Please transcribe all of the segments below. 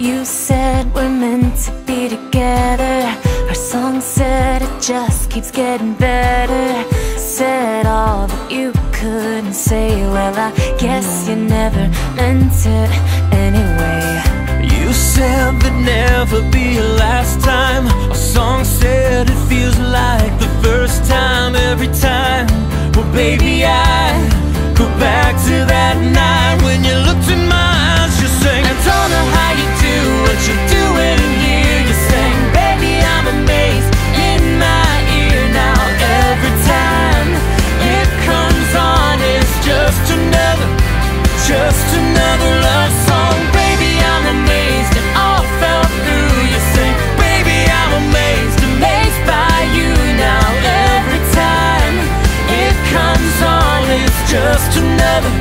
You said we're meant to be together. Our song said it just keeps getting better. Said all that you couldn't say. Well, I guess you never meant it anyway. You said there'd never be a last time. Our song said it feels like the first time every time. Well, baby, I go back to that night when you just another,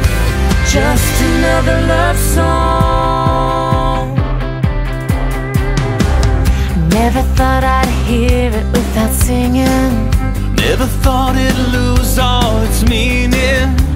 just another love song. Never thought I'd hear it without singing. Never thought it'd lose all its meaning.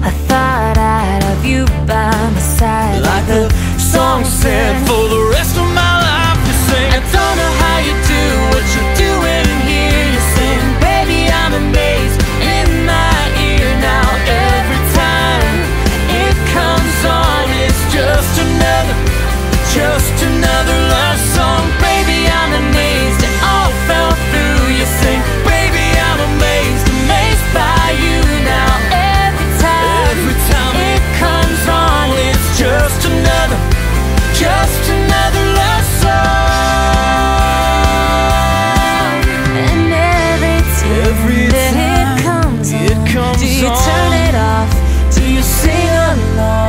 turn it off? Do you sing along?